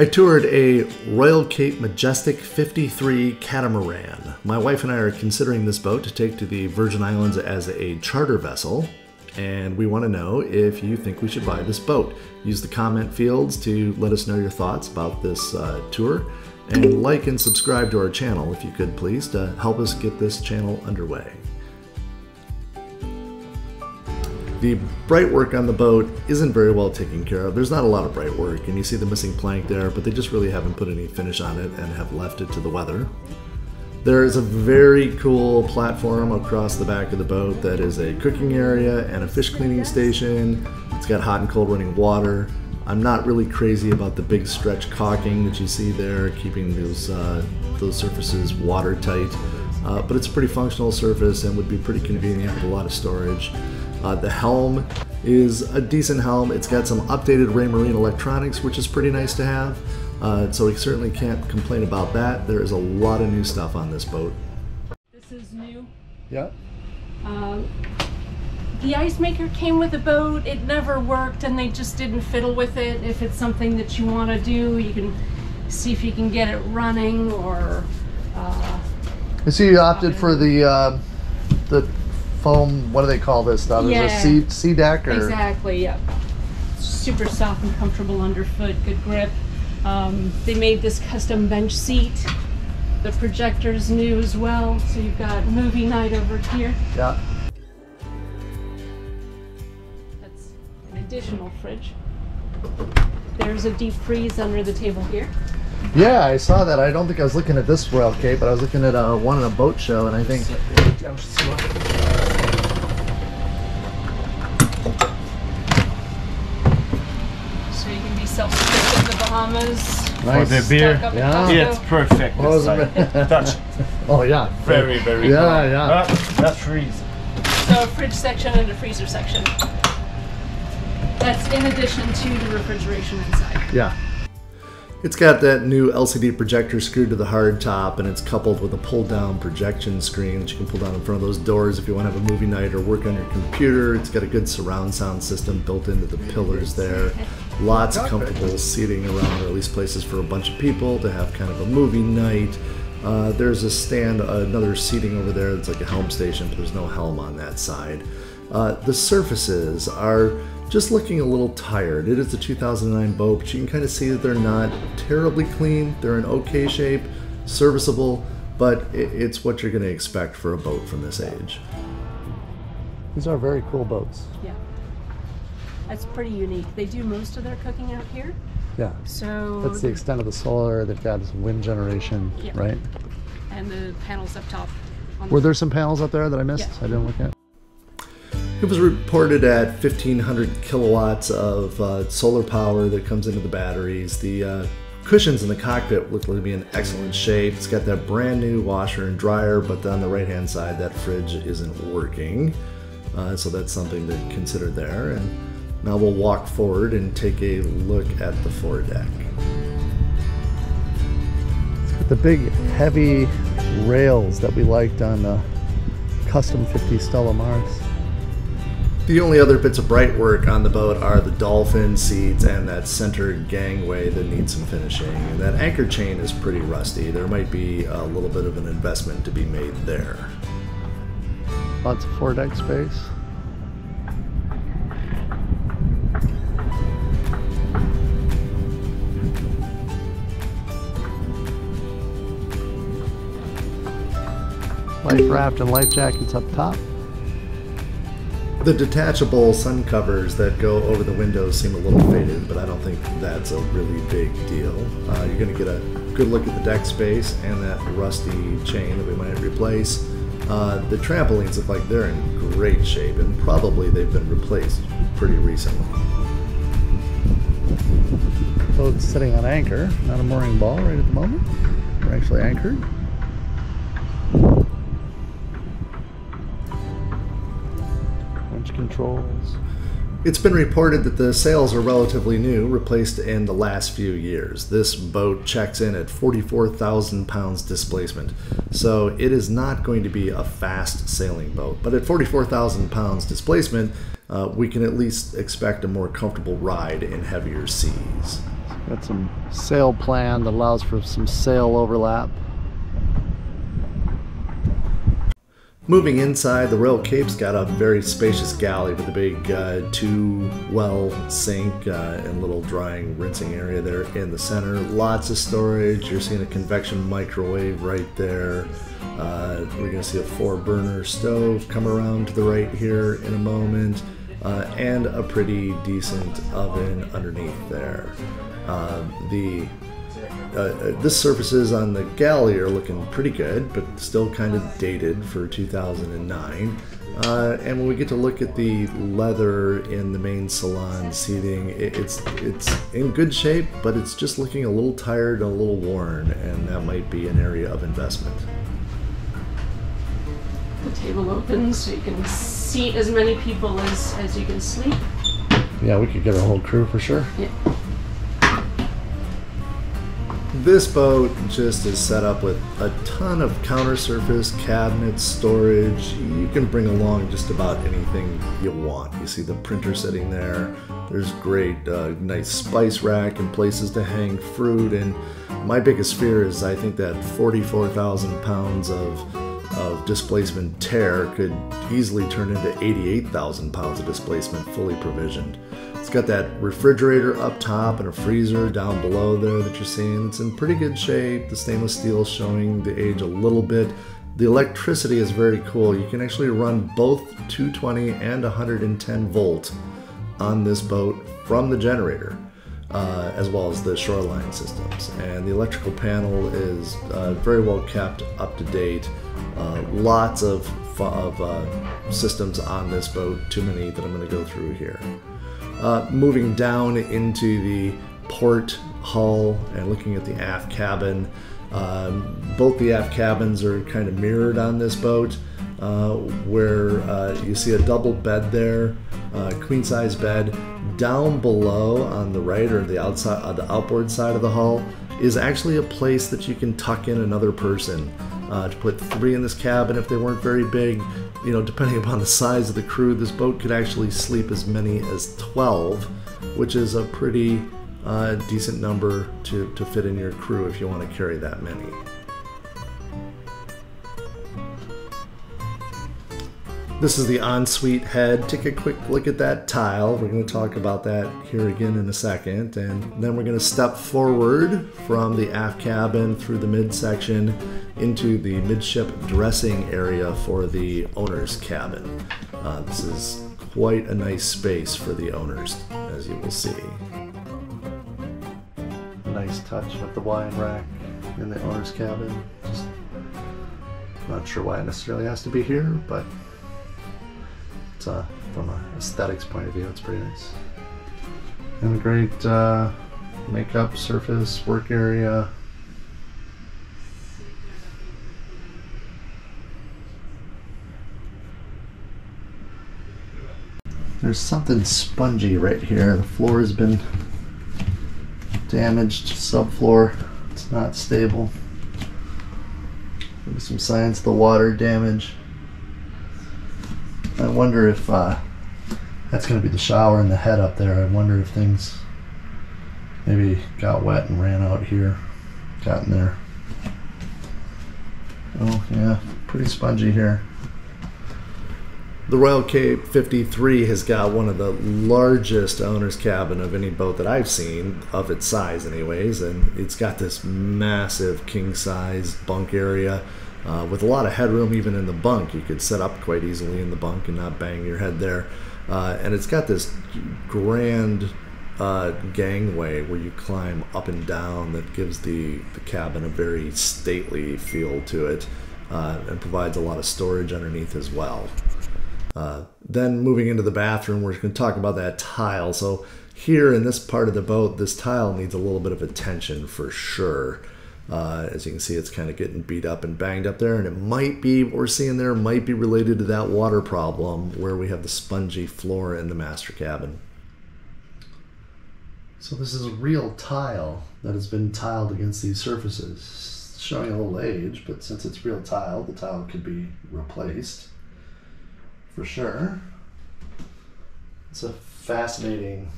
I toured a Royal Cape Majestic 53 catamaran. My wife and I are considering this boat to take to the Virgin Islands as a charter vessel, and we want to know if you think we should buy this boat. Use the comment fields to let us know your thoughts about this uh, tour, and like and subscribe to our channel if you could please to help us get this channel underway. The bright work on the boat isn't very well taken care of. There's not a lot of bright work, and you see the missing plank there, but they just really haven't put any finish on it and have left it to the weather. There is a very cool platform across the back of the boat that is a cooking area and a fish cleaning station. It's got hot and cold running water. I'm not really crazy about the big stretch caulking that you see there, keeping those uh, those surfaces watertight. Uh, but it's a pretty functional surface and would be pretty convenient with a lot of storage. Uh, the helm is a decent helm. It's got some updated Raymarine electronics, which is pretty nice to have. Uh, so we certainly can't complain about that. There is a lot of new stuff on this boat. This is new. Yeah. Um, the ice maker came with the boat. It never worked, and they just didn't fiddle with it. If it's something that you want to do, you can see if you can get it running, or uh, I see you opted for the uh, the foam. What do they call this stuff? Is it Yeah. a sea, SeaDek or? exactly. Yep. Super soft and comfortable underfoot. Good grip. Um, they made this custom bench seat. The projector's new as well, so you've got movie night over here. Yeah. That's an additional fridge. There's a deep freeze under the table here. Yeah, I saw that. I don't think I was looking at this Royal Cape, but I was looking at uh, one in a boat show, and I think So you can be self-sufficient in the For the beer. Stock up at Yeah. Yeah, it's perfect. What was inside. it? Touch. oh yeah, Very, very Yeah, cold. yeah. Ah, that freeze. So a fridge section and a freezer section. That's in addition to the refrigeration inside. Yeah. It's got that new LCD projector screwed to the hard top, and it's coupled with a pull down projection screen that you can pull down in front of those doors if you want to have a movie night or work on your computer. It's got a good surround sound system built into the pillars there. Lots of comfortable seating around, or at least places for a bunch of people to have kind of a movie night. Uh, there's a stand, another seating over there that's like a helm station, but there's no helm on that side. Uh, the surfaces are just looking a little tired. It is a 2009 boat, but you can kind of see that they're not terribly clean. They're in okay shape, serviceable, but i- it's what you're going to expect for a boat from this age. These are very cool boats. Yeah. That's pretty unique. They do most of their cooking out here. Yeah. So That's the extent of the solar. They've got some wind generation, Yeah. right? and the panels up top. on Were the- there some panels up there that I missed? Yeah. I didn't look at. It was reported at 1500 kilowatts of uh, solar power that comes into the batteries. The uh, cushions in the cockpit look to be in excellent shape. It's got that brand new washer and dryer, but on the right hand side, that fridge isn't working. Uh, so that's something to consider there. And now we'll walk forward and take a look at the foredeck. It's got the big heavy rails that we liked on the custom 50 Stella Mars. The only other bits of bright work on the boat are the dolphin seats and that center gangway that needs some finishing. And that anchor chain is pretty rusty. There might be a little bit of an investment to be made there. Lots of foredeck space. Life raft and life jackets up top. The detachable sun covers that go over the windows seem a little faded, but I don't think that's a really big deal. Uh, you're going to get a good look at the deck space and that rusty chain that we might replace. Uh, the trampolines look like they're in great shape, and probably they've been replaced pretty recently. Boat's sitting on anchor, not a mooring ball right at the moment. We're actually anchored. Winch controls. It's been reported that the sails are relatively new, replaced in the last few years. This boat checks in at 44,000 pounds displacement, so it is not going to be a fast sailing boat. But at 44,000 pounds displacement, uh, we can at least expect a more comfortable ride in heavier seas. Got some sail plan that allows for some sail overlap. Moving inside, the Royal Cape's got a very spacious galley with a big uh, two-well sink uh, and little drying, rinsing area there in the center. Lots of storage. You're seeing a convection microwave right there. Uh, we're going to see a four-burner stove come around to the right here in a moment, uh, and a pretty decent oven underneath there. Uh, the uh, uh, this surfaces on the galley are looking pretty good, but still kind of dated for 2009. Uh, and when we get to look at the leather in the main salon seating, it, it's it's in good shape, but it's just looking a little tired, and a little worn, and that might be an area of investment. The table opens so you can seat as many people as, as you can sleep. Yeah, we could get a whole crew for sure. Yeah. This boat just is set up with a ton of counter surface, cabinets, storage. You can bring along just about anything you want. You see the printer sitting there. There's great, uh, nice spice rack and places to hang fruit. And my biggest fear is I think that 44,000 pounds of of displacement tear could easily turn into 88,000 pounds of displacement fully provisioned. It's got that refrigerator up top and a freezer down below there that you're seeing. It's in pretty good shape. The stainless steel is showing the age a little bit. The electricity is very cool. You can actually run both 220 and 110 volt on this boat from the generator. Uh, as well as the shoreline systems. And the electrical panel is uh, very well kept, up to date. Uh, lots of, of uh, systems on this boat, too many that I'm going to go through here. Uh, moving down into the port hull and looking at the aft cabin. Um, both the aft cabins are kind of mirrored on this boat, uh, where uh, you see a double bed there, uh, queen size bed. Down below on the right or the outside, the outboard side of the hull, is actually a place that you can tuck in another person. Uh, to put three in this cabin if they weren't very big, you know, depending upon the size of the crew, this boat could actually sleep as many as 12, which is a pretty uh, decent number to, to fit in your crew if you want to carry that many. This is the ensuite head. Take a quick look at that tile. We're going to talk about that here again in a second. And then we're going to step forward from the aft cabin through the midsection into the midship dressing area for the owner's cabin. Uh, this is quite a nice space for the owners, as you will see. Nice touch with the wine rack in the owner's cabin. Just not sure why it necessarily has to be here, but uh, from an aesthetics point of view, it's pretty nice. And a great uh, makeup surface, work area. There's something spongy right here. The floor has been damaged, subfloor. It's not stable. Maybe some signs of the water damage. I wonder if uh, that's going to be the shower and the head up there. I wonder if things maybe got wet and ran out here, got in there. Oh yeah, pretty spongy here. The Royal Cape 53 has got one of the largest owner's cabin of any boat that I've seen, of its size anyways, and it's got this massive king size bunk area uh, with a lot of headroom even in the bunk. You could set up quite easily in the bunk and not bang your head there. Uh, and it's got this grand uh, gangway where you climb up and down that gives the, the cabin a very stately feel to it uh, and provides a lot of storage underneath as well. Uh, then moving into the bathroom, we're going to talk about that tile. So here in this part of the boat, this tile needs a little bit of attention for sure. Uh, as you can see, it's kind of getting beat up and banged up there, and it might be what we're seeing there might be related to that water problem where we have the spongy floor in the master cabin. So this is a real tile that has been tiled against these surfaces, it's showing a little age, but since it's real tile, the tile could be replaced for sure. It's a fascinating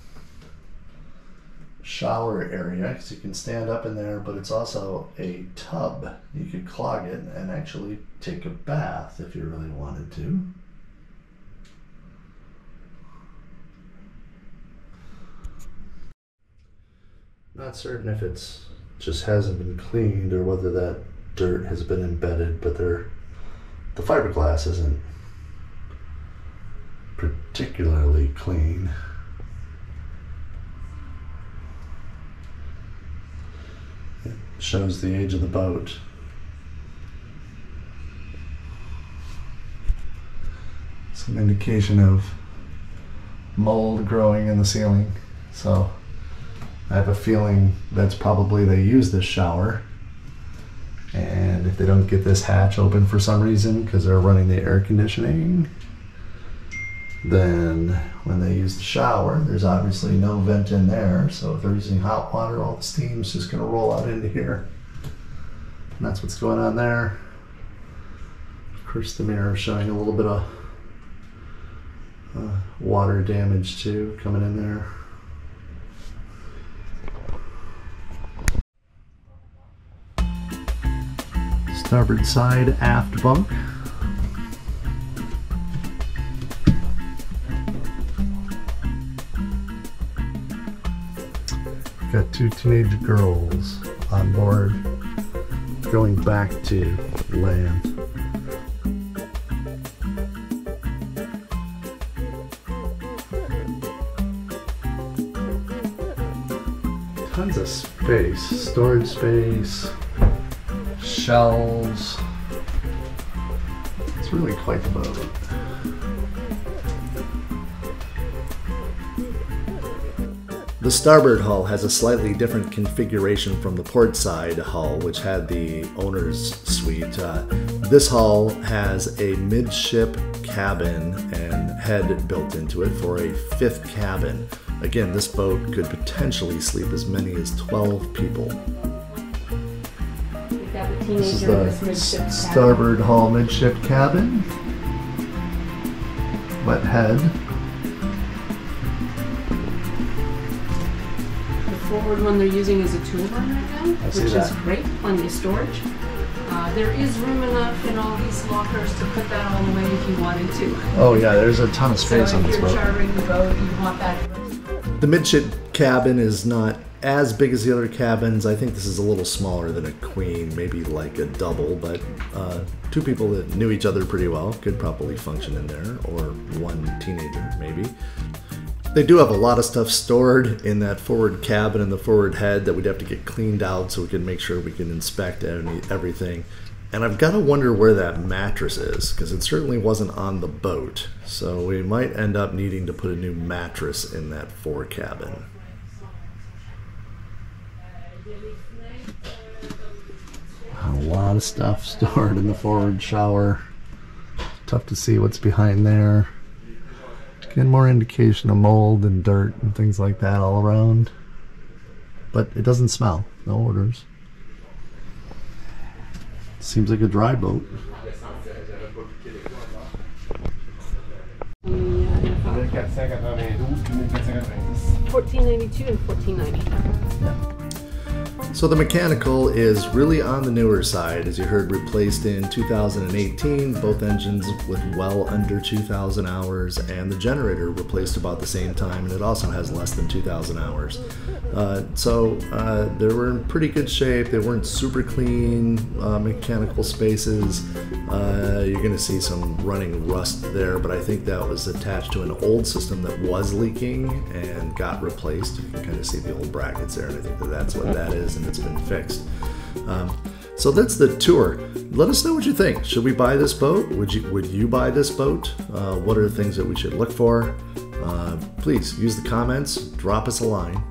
shower area because you can stand up in there, but it's also a tub. You could clog it and actually take a bath if you really wanted to. Not certain if it's just hasn't been cleaned or whether that dirt has been embedded, but there the fiberglass isn't particularly clean. Shows the age of the boat. Some indication of mold growing in the ceiling. So I have a feeling that's probably they use this shower. And if they don't get this hatch open for some reason because they're running the air conditioning, then when they use the shower, there's obviously no vent in there. So if they're using hot water, all the steam's just going to roll out into here. And that's what's going on there. Of course, the mirror showing a little bit of uh, water damage too coming in there. Starboard side aft bunk. Got two teenage girls on board going back to land. Tons of space, storage space, shelves. It's really quite the boat. The starboard hull has a slightly different configuration from the port side hull, which had the owner's suite. Uh, this hull has a midship cabin and head built into it for a fifth cabin. Again, this boat could potentially sleep as many as 12 people. We've got the This is the cabin. starboard hull midship cabin. Wet head. Forward one they're using is a tool room right now, I which is great, plenty of storage. Uh, there is room enough in all these lockers to put that all away if you wanted to. Oh yeah, there's a ton of So space on if this you're boat. chartering the boat, you want that. The midship cabin is not as big as the other cabins. I think this is a little smaller than a queen, maybe like a double, but uh, two people that knew each other pretty well could probably function in there, or one teenager maybe. They do have a lot of stuff stored in that forward cabin and the forward head that we'd have to get cleaned out so we can make sure we can inspect any, everything. And I've got to wonder where that mattress is because it certainly wasn't on the boat. So we might end up needing to put a new mattress in that fore cabin. A lot of stuff stored in the forward shower. Tough to see what's behind there. Get more indication of mold and dirt and things like that all around. But it doesn't smell. No odors. Seems like a dry boat. Yeah, 1492 and 1490. So the mechanical is really on the newer side, as you heard, replaced in 2018, both engines with well under 2,000 hours, and the generator replaced about the same time, and it also has less than 2,000 hours. Uh, so uh, they were in pretty good shape. They weren't super clean uh, mechanical spaces. Uh, you're going to see some running rust there, but I think that was attached to an old system that was leaking and got replaced. You can kind of see the old brackets there, and I think that that's what that is, and it's been fixed. Um, so that's the tour. Let us know what you think. Should we buy this boat? Would you Would you buy this boat? Uh, what are the things that we should look for? Uh, please use the comments. Drop us a line.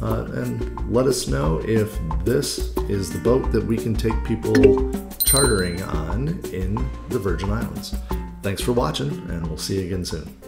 Uh, and let us know if this is the boat that we can take people chartering on in the Virgin Islands. Thanks for watching, and we'll see you again soon.